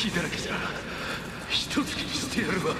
隙だらけじゃ。一つにしてやるわ。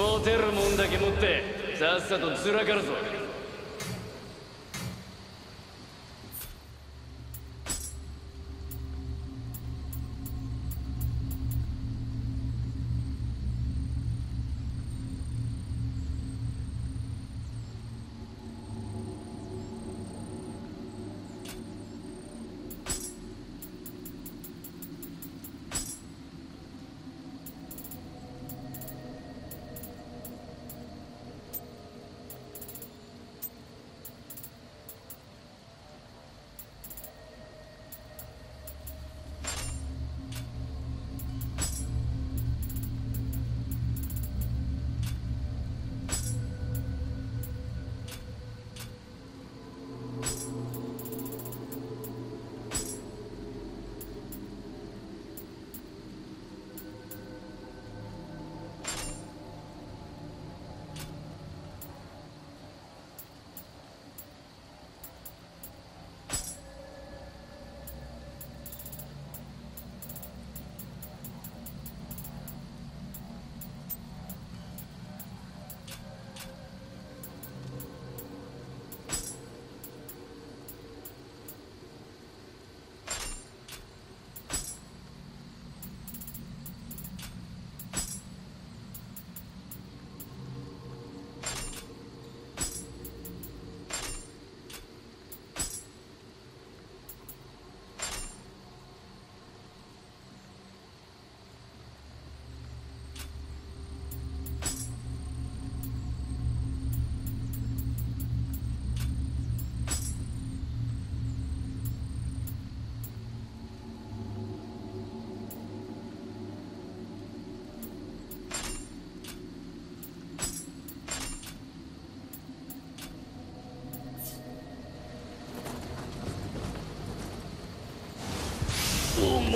持てるもんだけ持ってさっさとずらかるぞ。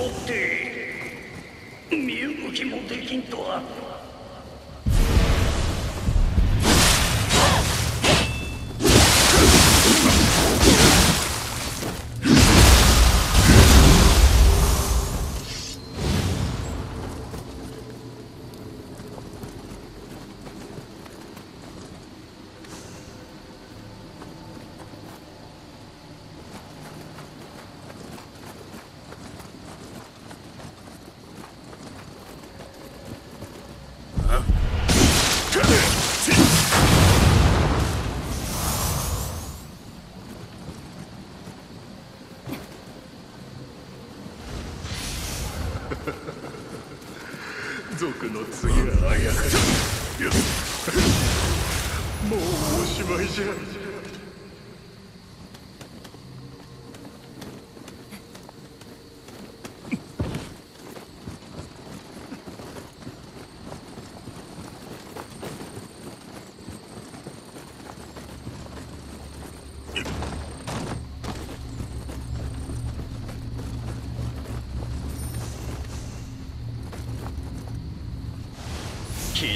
って身動きもできんとは。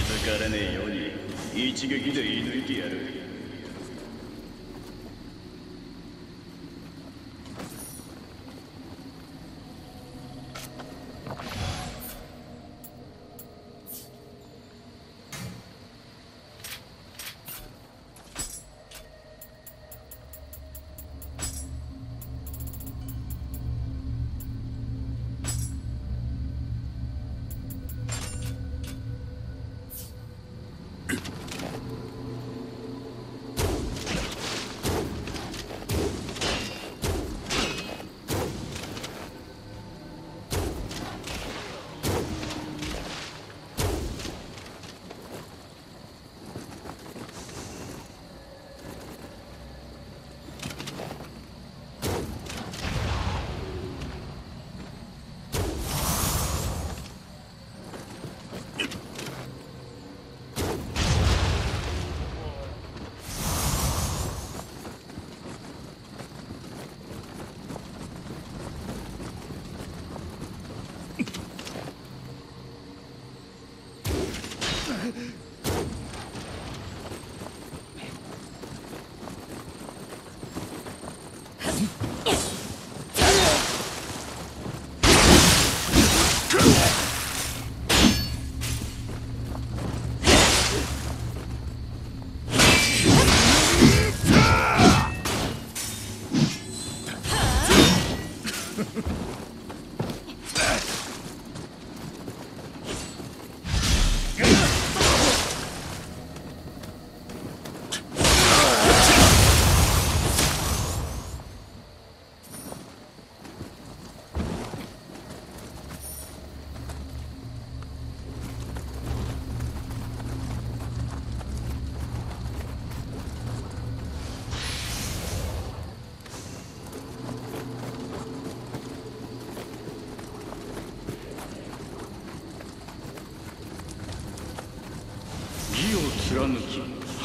気づかれねえように一撃で射抜いてやる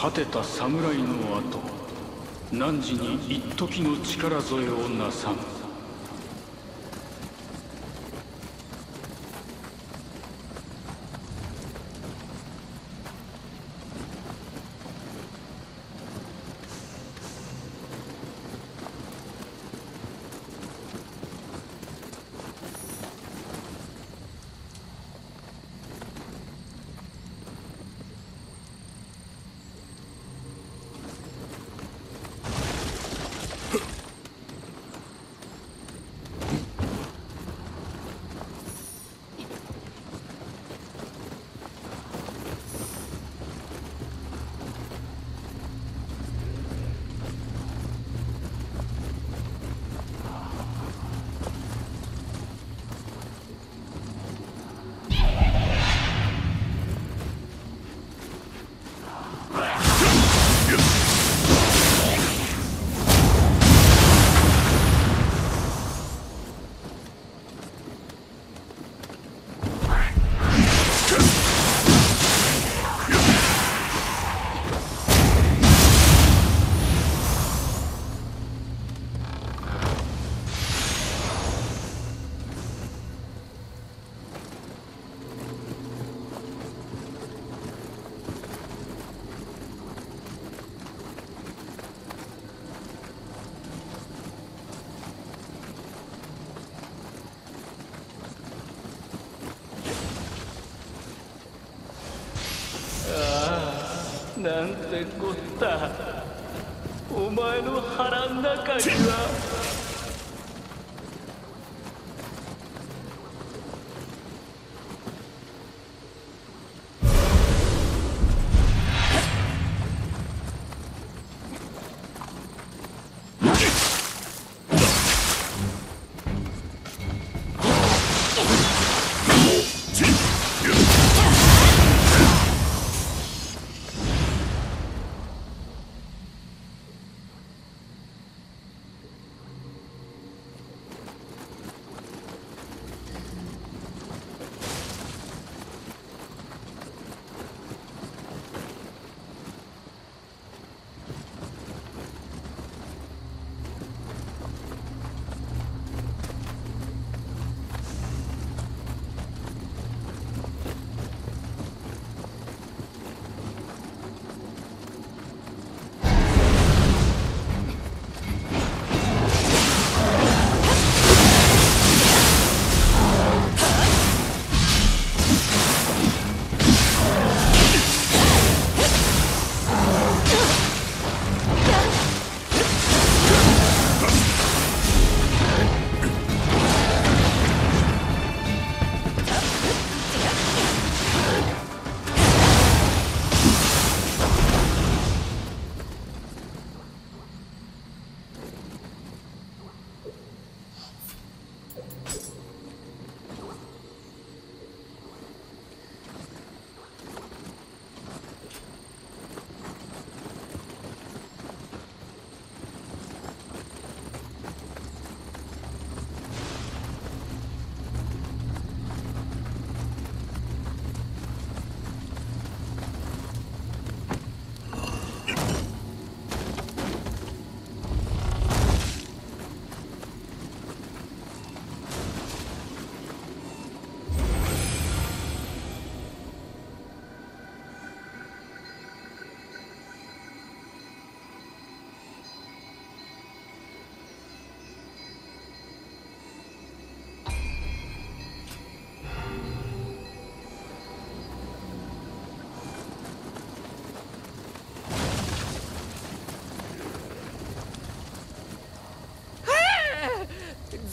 果てた侍の後汝に一時の力添えをなさむ。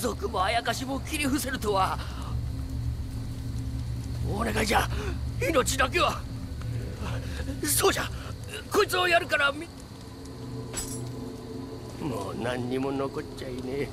賊もあやかしも切り伏せるとは。お願いじゃ命だけは。そうじゃこいつをやるからみ。もう何にも残っちゃいねえ。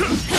Huh?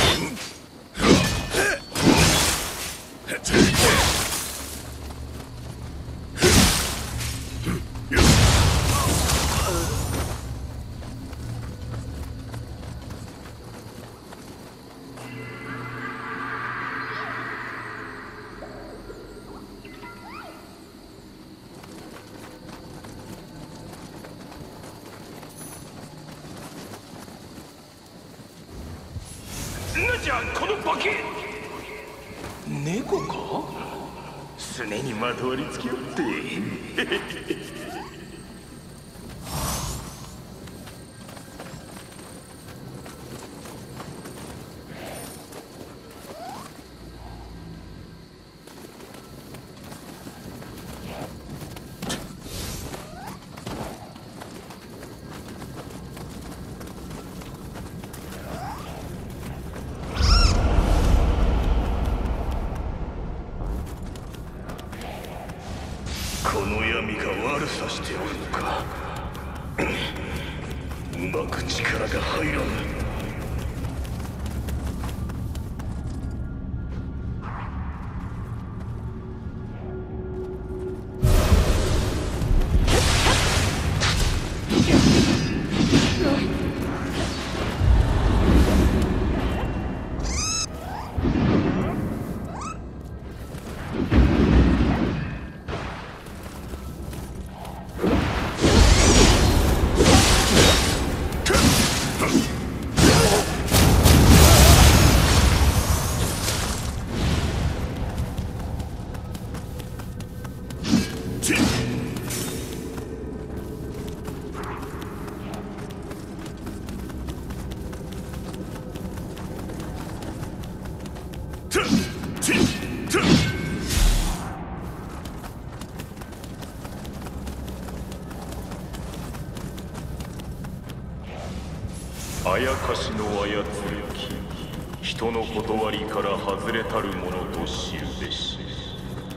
外れたるものと知るべし。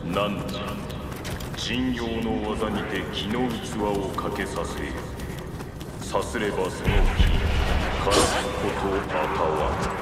何時神陽の技にて気の器をかけさせよさすればその気からすことあたわぬ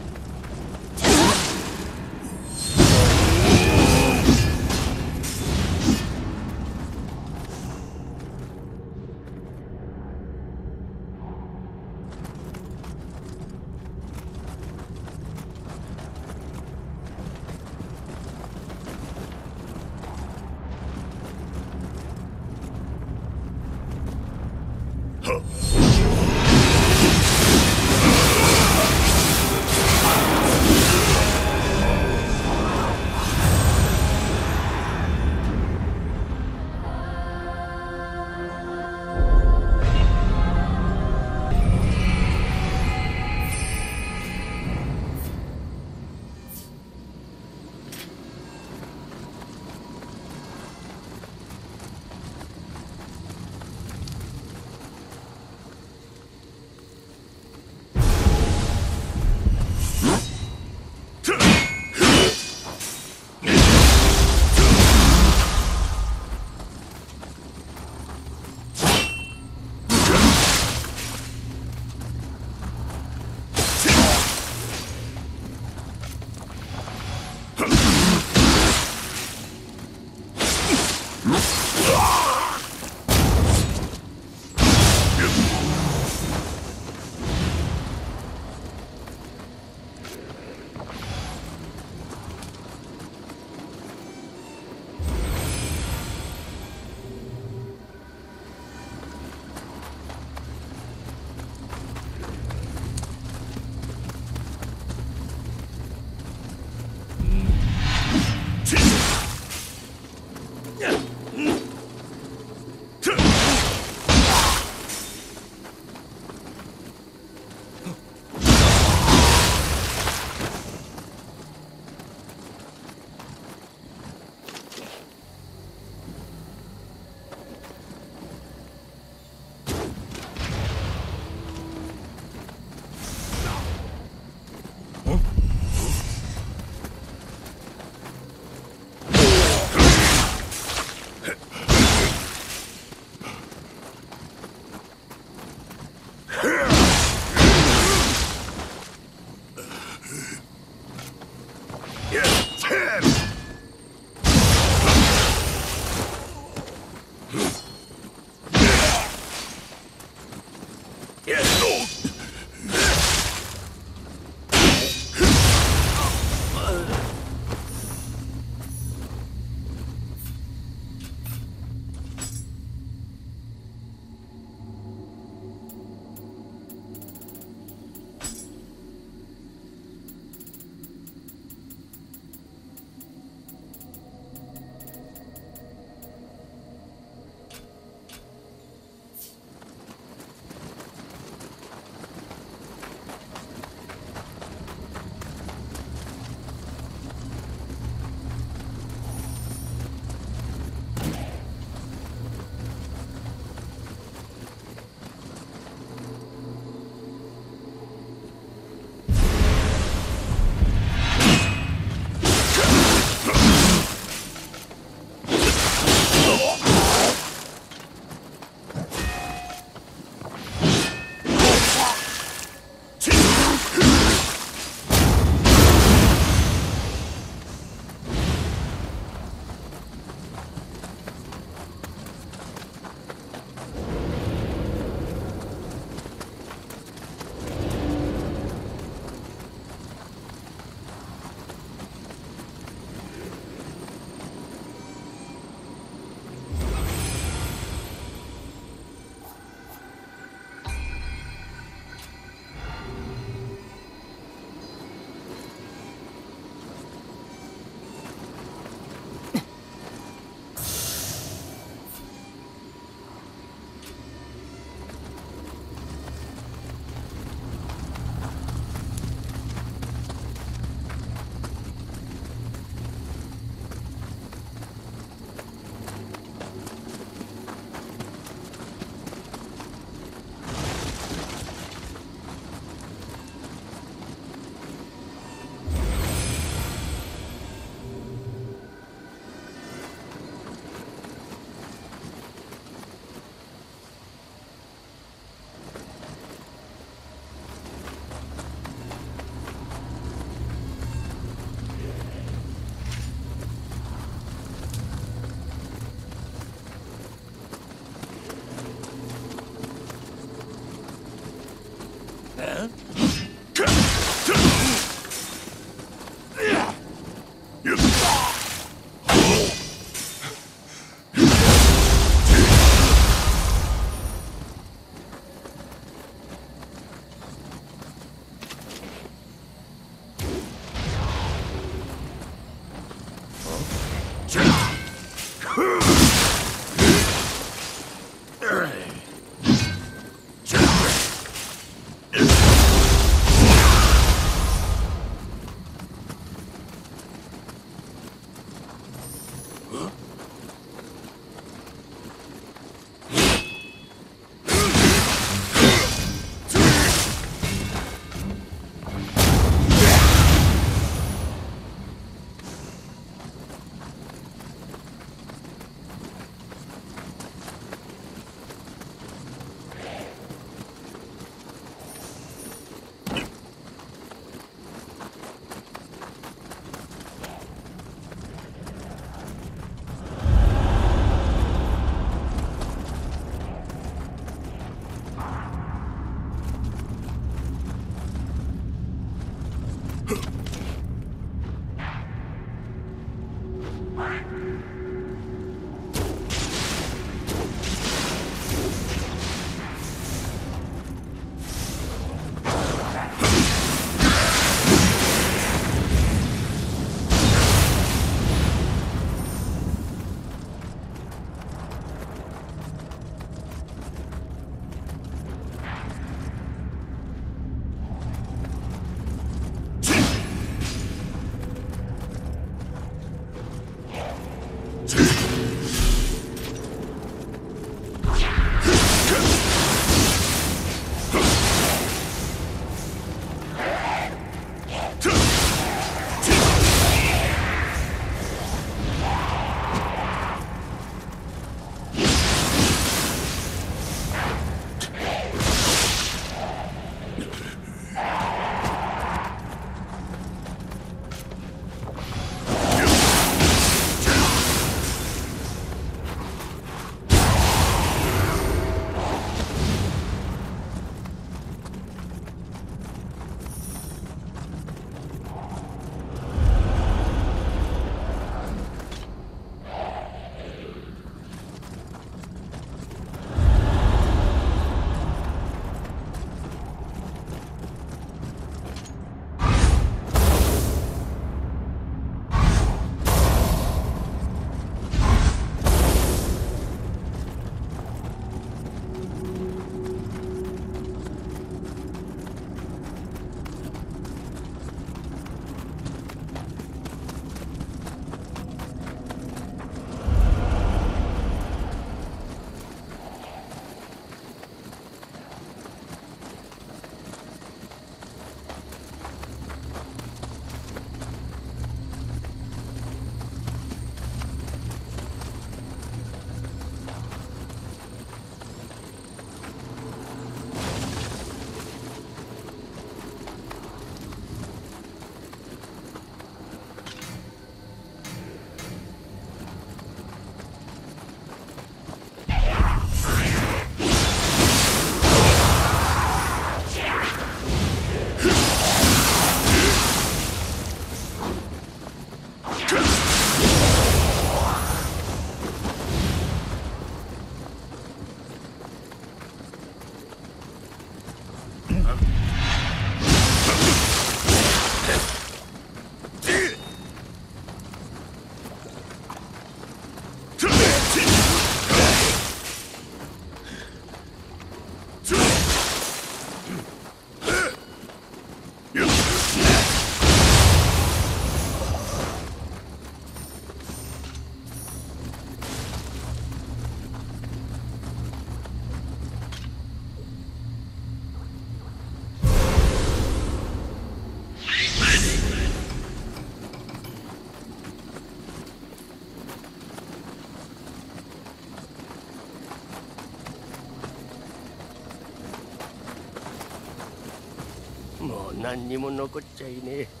何にも残っちゃいねえ。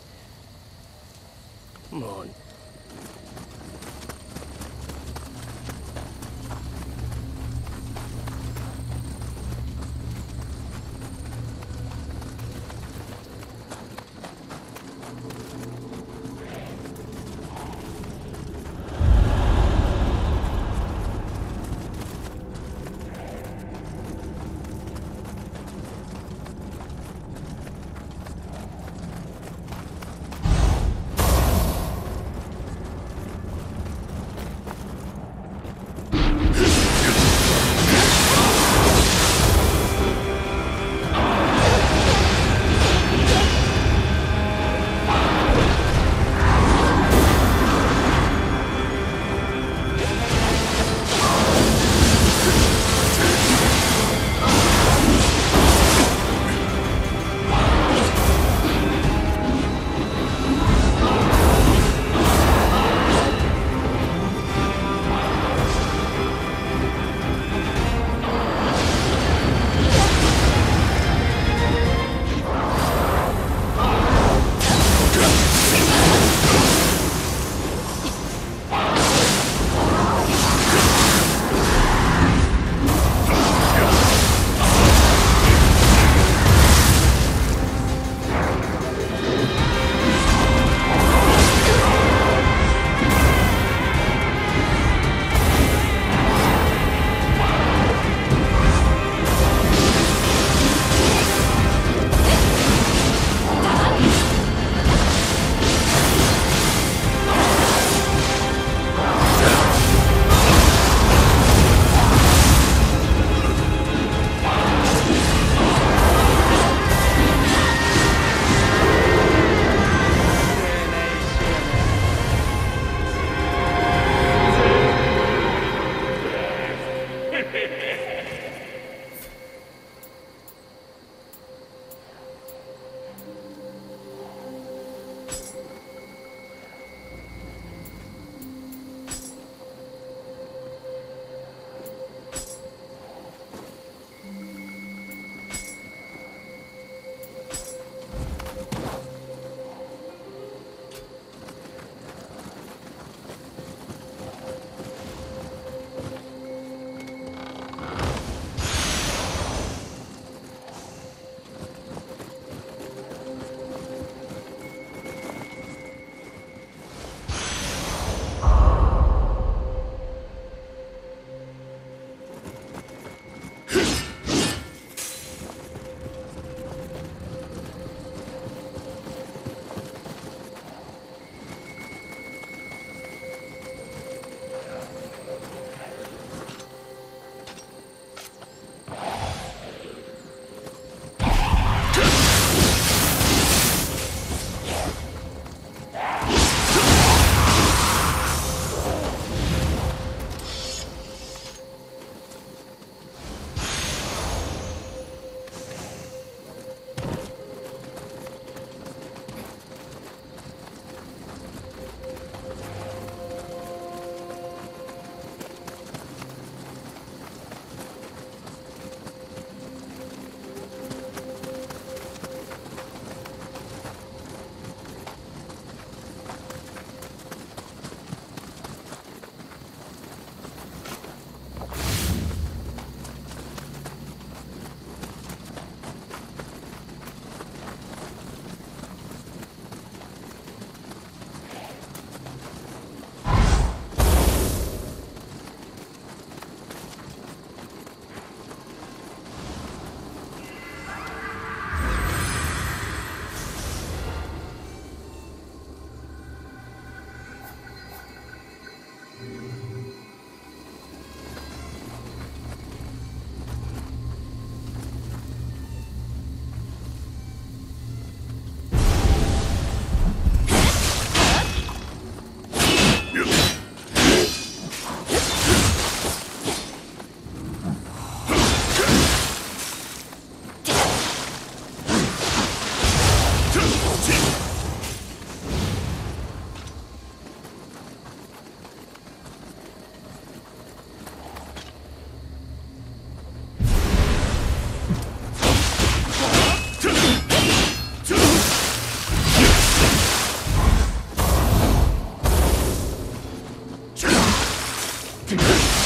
Activate!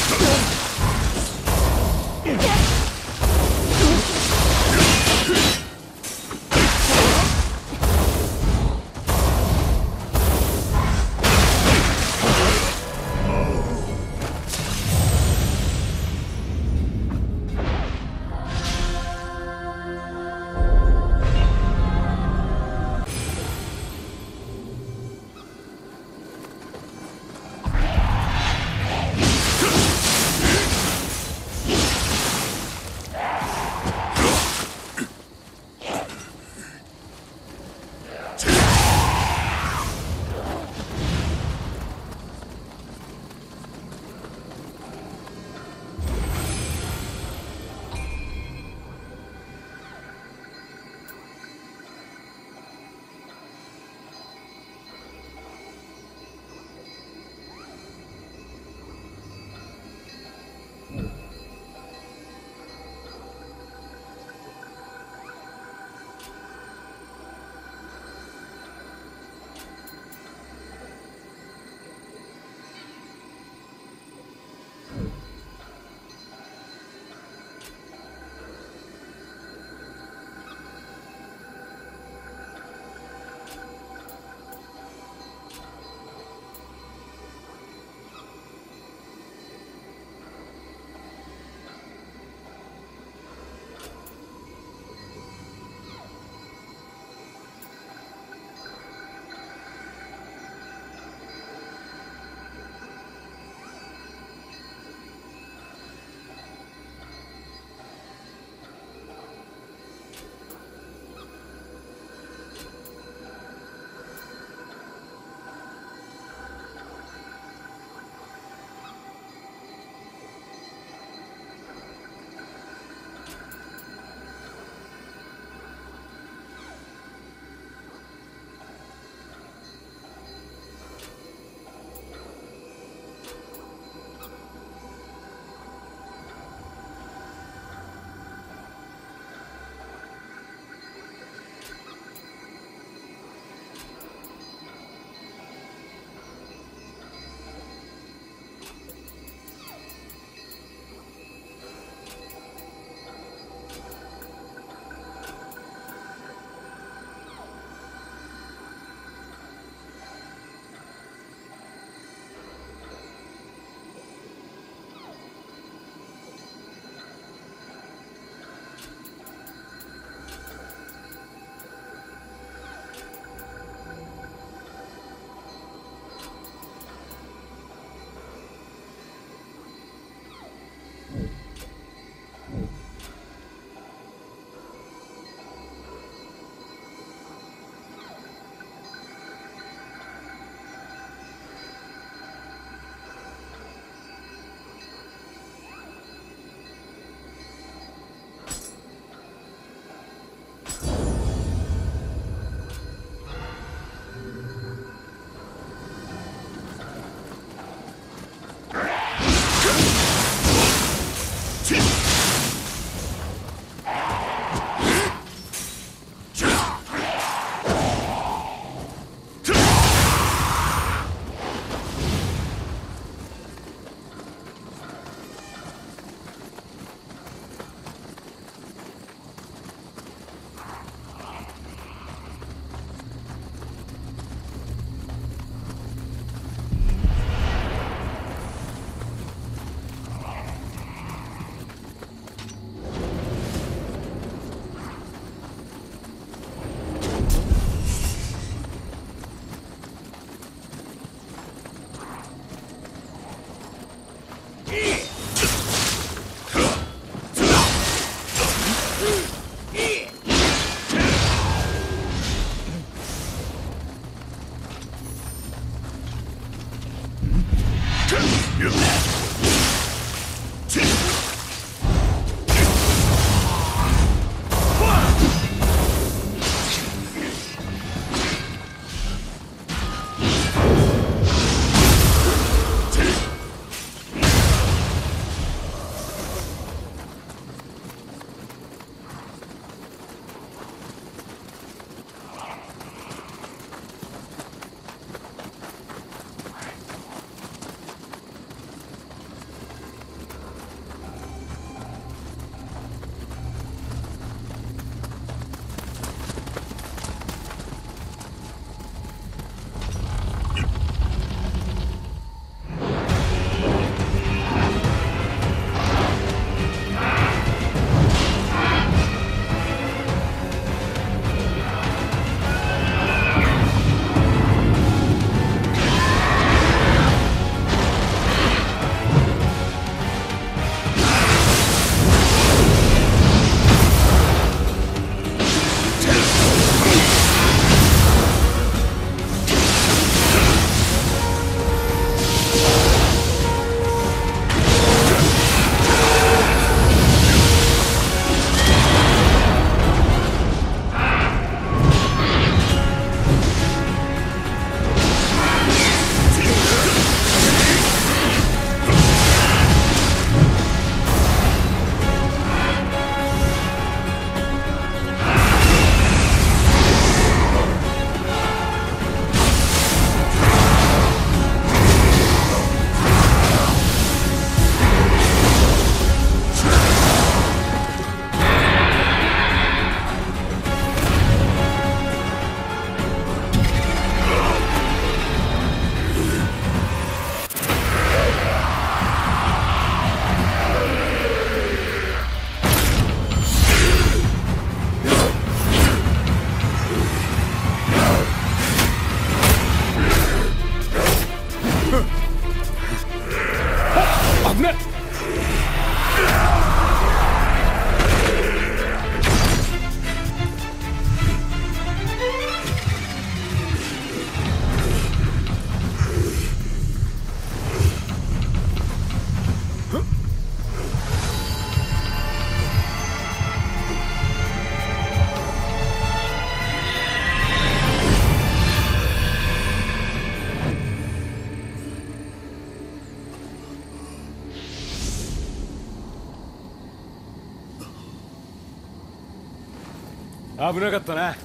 危なかったな。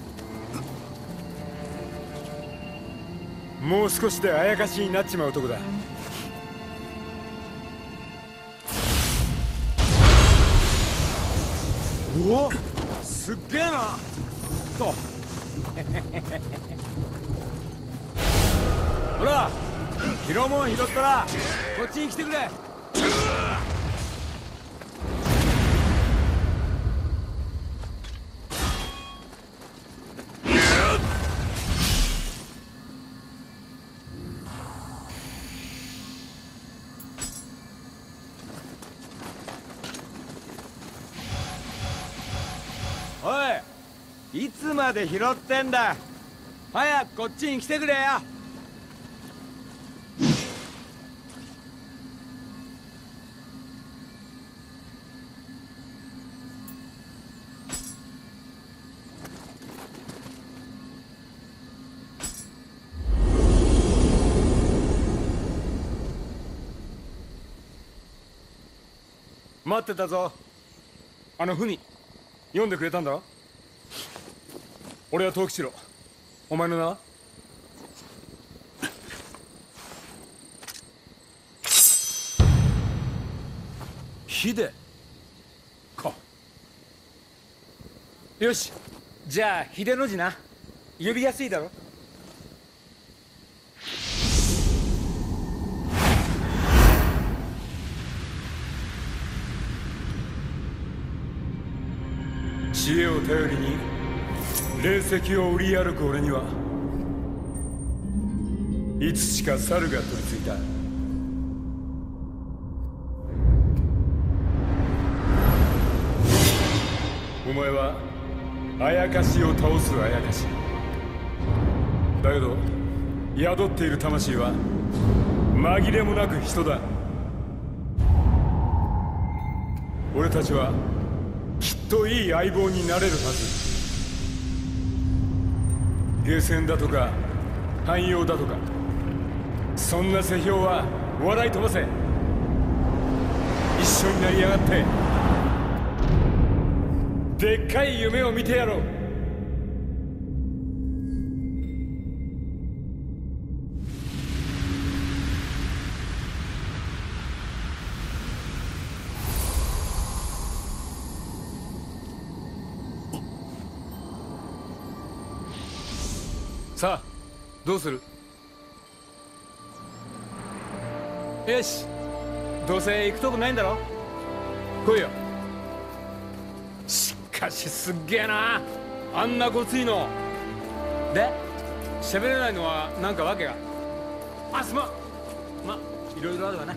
もう少しであやかしになっちまうとこだ。おおすっげえな。と。ほら拾うもん拾ったらこっちに来てくれ。いつまで拾ってんだ。早くこっちに来てくれよ。待ってたぞ。あの文読んでくれたんだろ？俺は藤吉郎お前の名は？秀か。よし。じゃあ秀の字な。呼びやすいだろ。知恵を頼りに霊石を売り歩く俺にはいつしか猿が取り付いた。お前はあやかしを倒すあやかし。だけど宿っている魂は紛れもなく人だ。俺たちはきっといい相棒になれるはず。ゲーセンだとか汎用だとかそんな世評は笑い飛ばせ。一緒になりやがってでっかい夢を見てやろう。さあどうする？よしどうせ行くとこないんだろ？来いよ。しかしすっげえな。あんなごついの。で喋れないのは何か訳が？あすまん。まいろいろあるわな。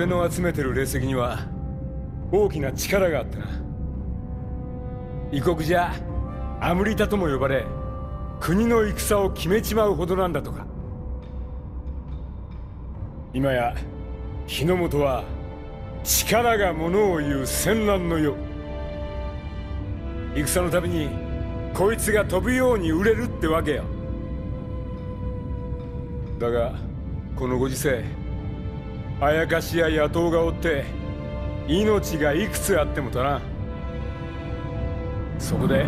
俺の集めてる霊石には大きな力があってな。異国じゃアムリタとも呼ばれ国の戦を決めちまうほどなんだとか。今や日の本は力がものを言う戦乱の世。戦のたびにこいつが飛ぶように売れるってわけよ。だがこのご時世あやかしや野党がおって命がいくつあってもだなそこで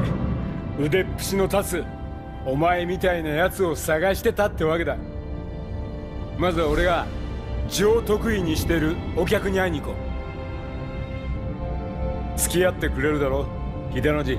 腕っぷしの立つお前みたいなやつを探してたってわけだ。まずは俺が上得意にしてるお客に会いに行こう。付き合ってくれるだろ秀の字。